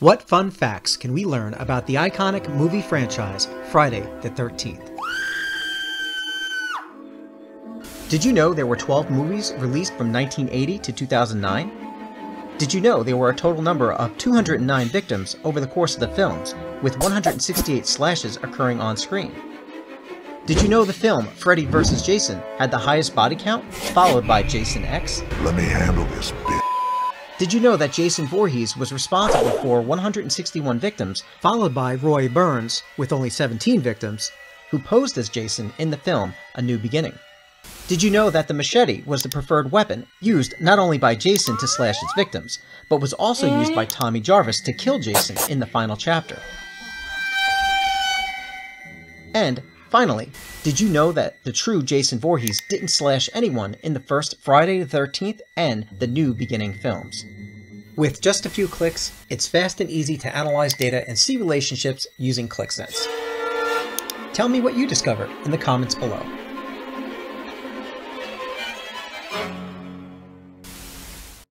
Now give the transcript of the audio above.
What fun facts can we learn about the iconic movie franchise Friday the 13th? Did you know there were 12 movies released from 1980 to 2009? Did you know there were a total number of 209 victims over the course of the films, with 168 slashes occurring on screen? Did you know the film Freddy vs. Jason had the highest body count, followed by Jason X? Let me handle this, bitch. Did you know that Jason Voorhees was responsible for 161 victims, followed by Roy Burns, with only 17 victims, who posed as Jason in the film A New Beginning? Did you know that the machete was the preferred weapon, used not only by Jason to slash its victims, but was also used by Tommy Jarvis to kill Jason in the final chapter? And, finally, did you know that the true Jason Voorhees didn't slash anyone in the first Friday the 13th and the New Beginning films? With just a few clicks, it's fast and easy to analyze data and see relationships using Qlik Sense. Tell me what you discovered in the comments below.